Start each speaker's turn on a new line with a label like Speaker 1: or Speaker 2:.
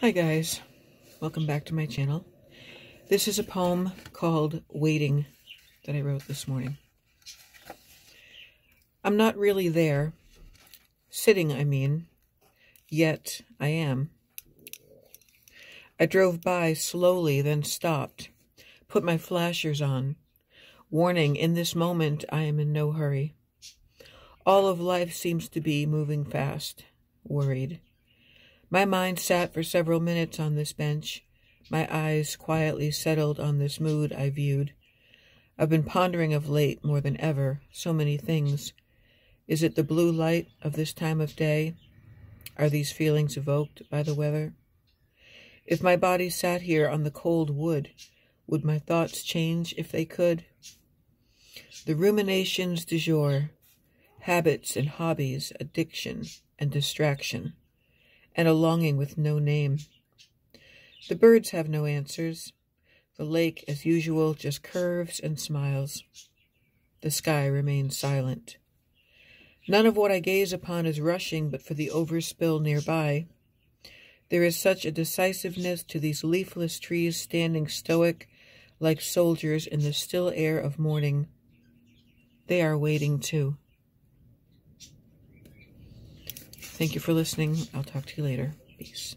Speaker 1: Hi guys, welcome back to my channel. This is a poem called Waiting that I wrote this morning. I'm not really there, sitting I mean, yet I am. I drove by slowly, then stopped, put my flashers on, warning in this moment I am in no hurry. All of life seems to be moving fast, worried. My mind sat for several minutes on this bench, my eyes quietly settled on this mood I viewed. I've been pondering of late more than ever so many things. Is it the blue light of this time of day? Are these feelings evoked by the weather? If my body sat here on the cold wood, would my thoughts change if they could? The ruminations du jour, habits and hobbies, addiction and distraction and a longing with no name. The birds have no answers. The lake, as usual, just curves and smiles. The sky remains silent. None of what I gaze upon is rushing but for the overspill nearby. There is such a decisiveness to these leafless trees standing stoic like soldiers in the still air of morning. They are waiting too. Thank you for listening. I'll talk to you later. Peace.